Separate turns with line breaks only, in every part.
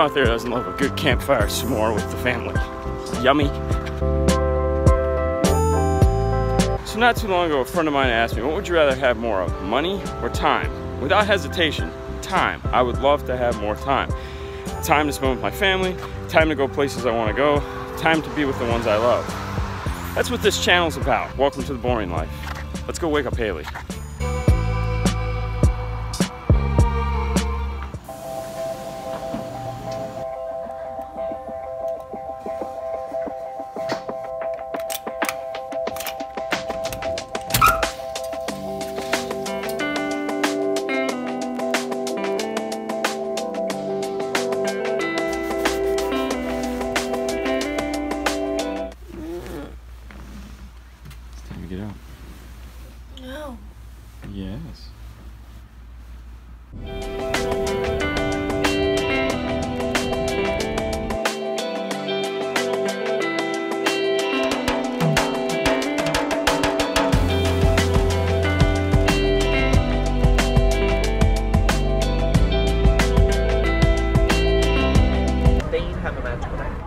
Out there doesn't love a good campfire s'more with the family? Yummy. So not too long ago, a friend of mine asked me, what would you rather have more of, money or time? Without hesitation, time. I would love to have more time. Time to spend with my family, time to go places I want to go, time to be with the ones I love. That's what this channel's about. Welcome to the boring life. Let's go wake up
Hailey.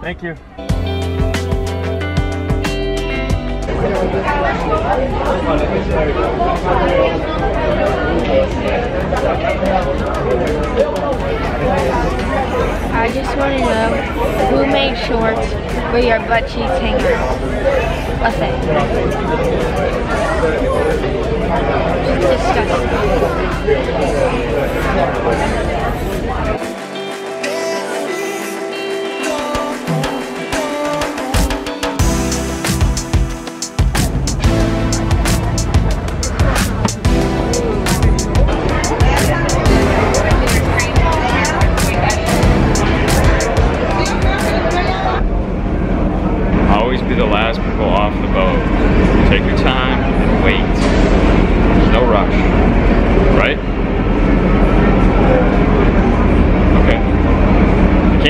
Thank you.
I just want to know who made shorts where your butt cheeks hang out. A thing. Disgusting.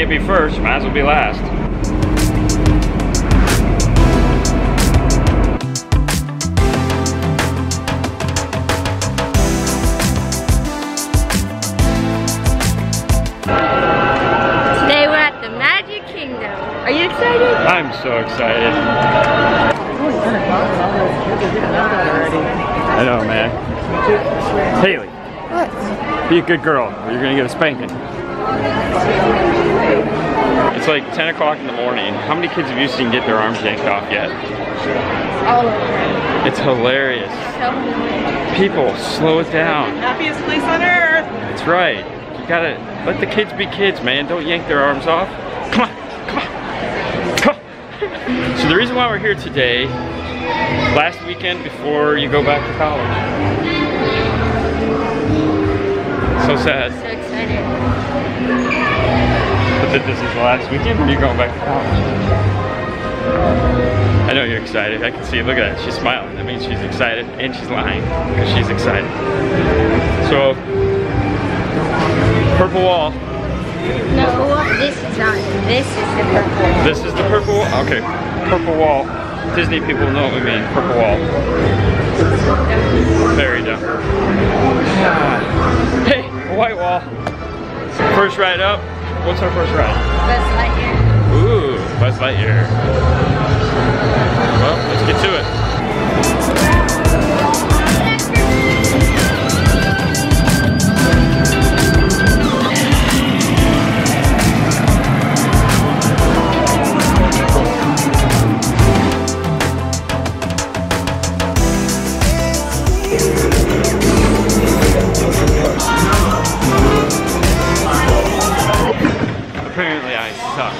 Can't be first, might as well be last.
Today we're at the Magic Kingdom. Are you excited?
I'm so excited. I know, man. Hailey,
What?
be a good girl or you're gonna get a spanking. It's like 10 o'clock in the morning. How many kids have you seen get their arms yanked off yet?
All over.
It's hilarious. People, slow it down.
Happiest place on earth.
That's right. You gotta let the kids be kids, man. Don't yank their arms off. Come on, come on, come on. So the reason why we're here today, last weekend before you go back to college. So sad.
so excited.
But that this is the last weekend or are you going back to college? I know you're excited. I can see it. Look at that. She's smiling. That means she's excited and she's lying because she's excited. So, purple wall.
No, this is not. This is the purple.
This is the purple wall? Okay. Purple wall. Disney people know what we mean. Purple wall. First ride up. What's our first ride?
Buzz Lightyear.
Ooh, Buzz Lightyear. Well, let's get to it. Apparently I suck.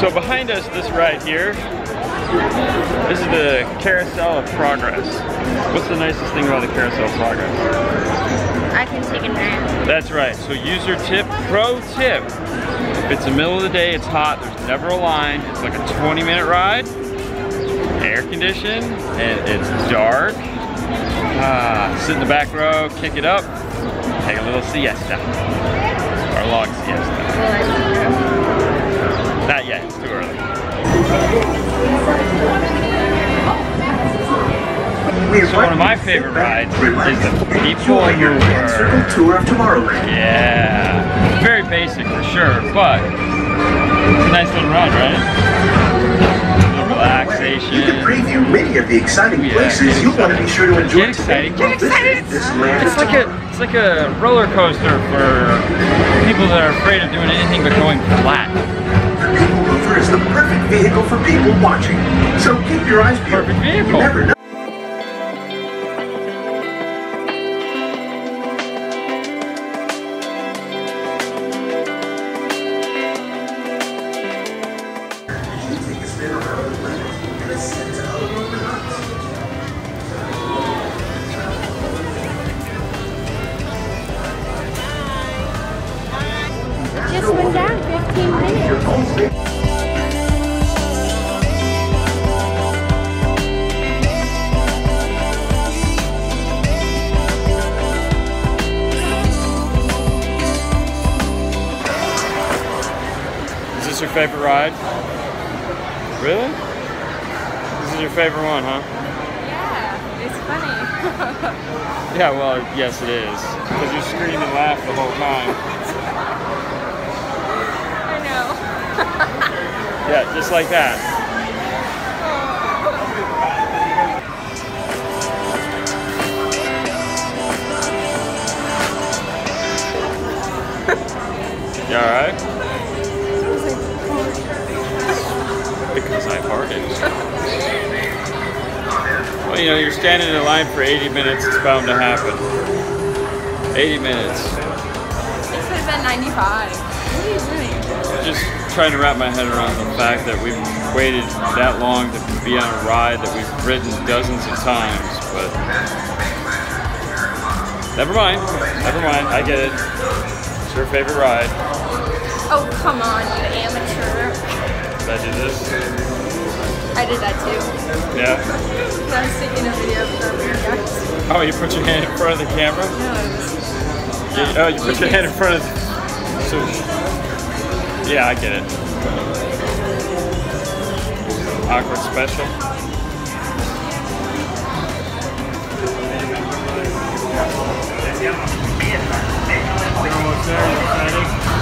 So behind us, this ride here, this is the Carousel of Progress. What's the nicest thing about the Carousel of Progress?
I can take a nap.
That's right, so user tip, pro tip. If it's the middle of the day, it's hot, there's never a line, it's like a 20 minute ride, air conditioned, and it's dark. Ah, sit in the back row, kick it up, take a little siesta. Or a long siesta. Not yet, it's too early.
We
So one of my
you to
favorite rides is the People
enjoy your
Mover.
Circle tour of Tomorrowland.
Yeah. Very basic for sure, but it's a nice little ride, right? A relaxation.
You can preview many of the exciting oh,
Yeah,
places you'll want to be sure to enjoy
Get excited,
today.
get excited!
This land
It's like a it's like a roller coaster for people that are afraid of doing anything but going flat.
The People Mover is the perfect vehicle for people watching. So keep your eyes peeled.
Perfect vehicle.
You never know.
Ride? Really? This is your favorite one, huh?
Yeah, it's funny.
Yeah, well, yes it is. Because you scream and laugh the whole time.
I know.
Yeah, just like that. You alright? Because I farted. Well, you know, you're standing in line for 80 minutes, it's bound to happen. 80 minutes.
It could have been 95. What are you doing?
Just trying to wrap my head around the fact that we've waited that long to be on a ride that we've ridden dozens of times, but never mind. Never mind. I get it. It's your favorite ride.
Oh, come on, you amateur.
Did I do this?
I did that too.
Yeah.
I was taking a video for you guys.
Oh, you put your hand in front of the camera?
No, it was.
You- oh, you put your hand in front of. the... So, yeah, I get it. Awkward special. Almost there, you excited?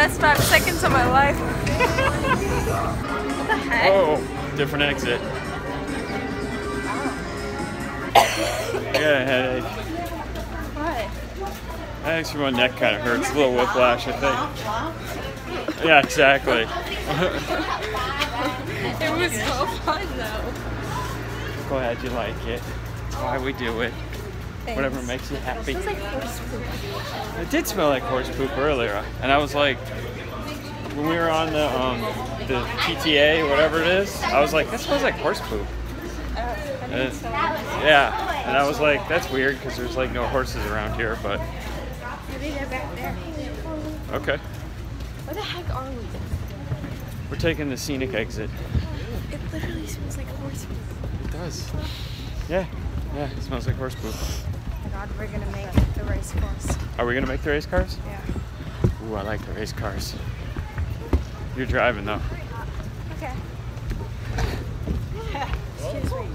Best five seconds of my life. what the heck?
Oh, different exit. I got a headache.
What?
Actually, my neck kind of hurts. A little whiplash, I think. Yeah, exactly.
It was so fun though.
Glad you like it. That's why we do it. Whatever makes you happy.
It smells like horse poop.
It did smell like horse poop earlier, and I was like, when we were on the um, the PTA, whatever it is, I was like, that smells like horse poop. And- yeah, and I was like, that's weird because there's like no horses around here, but
Maybe they're back there.
okay.
Where the heck are we?
We're taking the scenic exit.
It literally smells like horse poop.
It does. Yeah, yeah, it smells like horse poop.
Oh god, we're gonna make the race course.
Are we gonna make the race cars?
Yeah.
Ooh, I like the race cars. You're driving though.
Okay. Excuse me.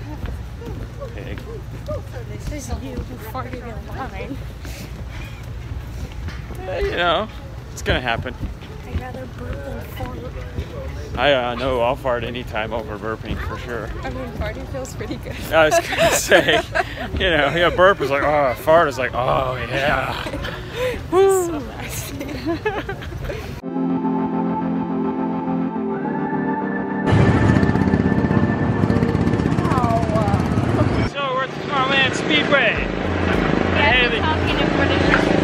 Pig.
This is you who farted in line.
Eh, you know, it's gonna happen.
Rather burp than fart.
I uh, know I'll fart anytime over burping for sure.
I mean, farting feels pretty good.
I was gonna say, you know, yeah, burp is like, oh, fart is like, oh yeah.
so nasty.
So we're at the Tomorrowland Speedway. The-
talking in front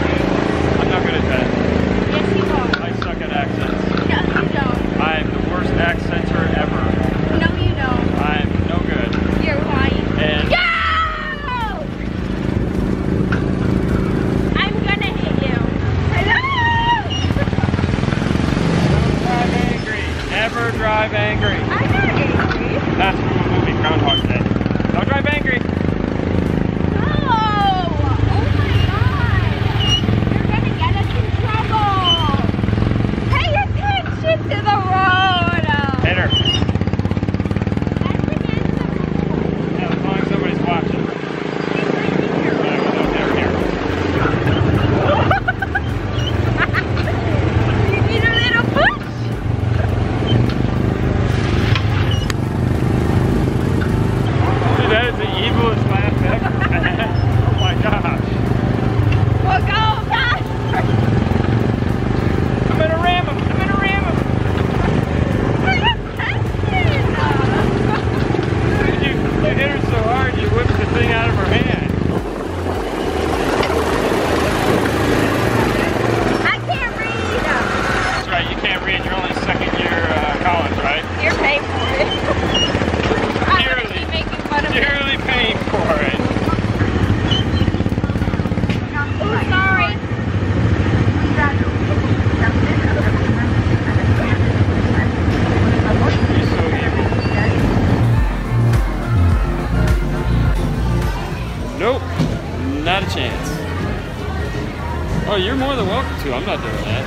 more than welcome to. I'm not doing that.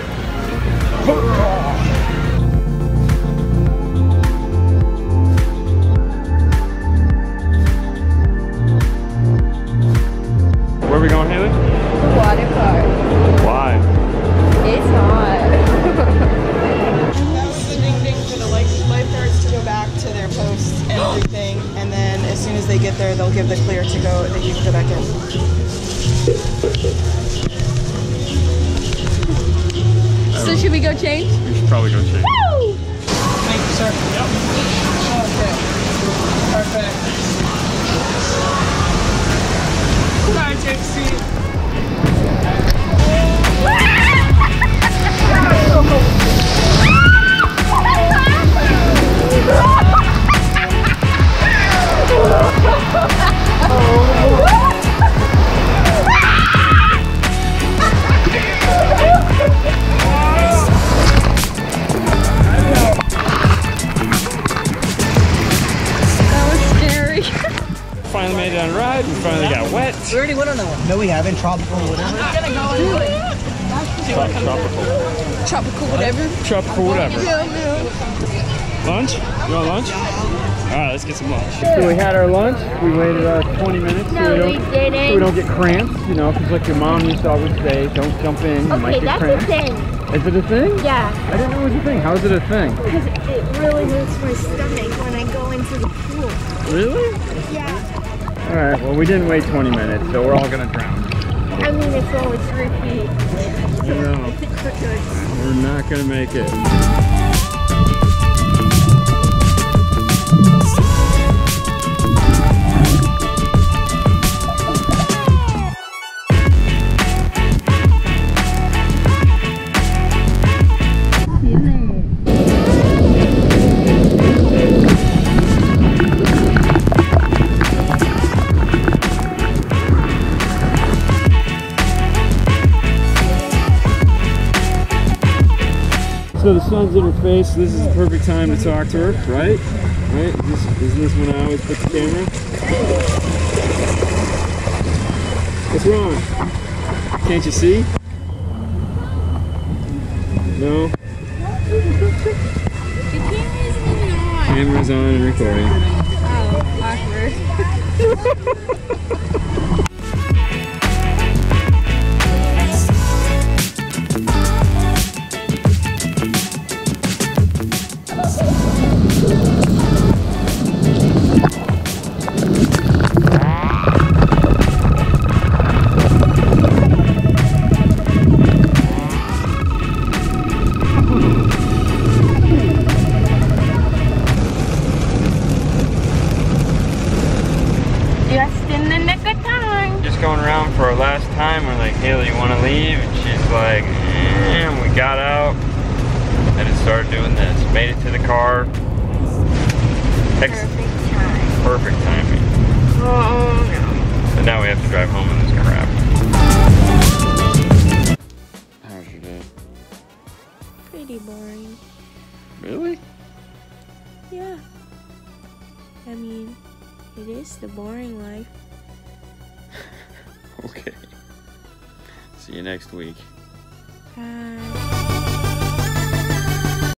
Where are we going, Hailey?
Water park.
Why?
It's hot.
That was the ding ding for the life lifeguards to go back to their posts and everything, and then as soon as they get there, they'll give the clear to go. That you can go back in.
Should we go change?
We should probably go change.
Woo!
Thank you, sir. Yep. Okay. Perfect. Come on, take a seat.
That
went on that one. No, we haven't. Tropical, whatever.
Trop- tropical.
Tropical, whatever.
Tropical, whatever.
Yeah, yeah.
Lunch? You want lunch? All right, let's get some lunch. So we had our lunch. We waited uh, 20 minutes
No,
so, we
we
don't,
didn't.
so we don't get cramps, you know, because like your mom used to always say, don't jump in, you might
Okay,
get
that's a thing.
Is it a thing?
Yeah,
I didn't know it was a thing. How is it a thing?
because it really hurts my stomach when I go into the pool.
Really?
Yeah.
All right, well, we didn't wait 20 minutes, so we're all going to drown.
I mean, it's only three feet.
Know, we're not to make it. So the sun's in her face. This is the perfect time to talk to her, right? Right? Is this, is this when I always put the camera? What's wrong? Can't you see? No?
The camera's even on.
Camera's on and recording.
Oh, awkward.
Made it to the car. Ex-
Perfect time.
perfect timing.
Oh no.
And now we have to drive home in this crap. How was your day?
Pretty boring.
Really? Yeah.
I mean, it is the boring life.
Okay. See you next week.
Bye.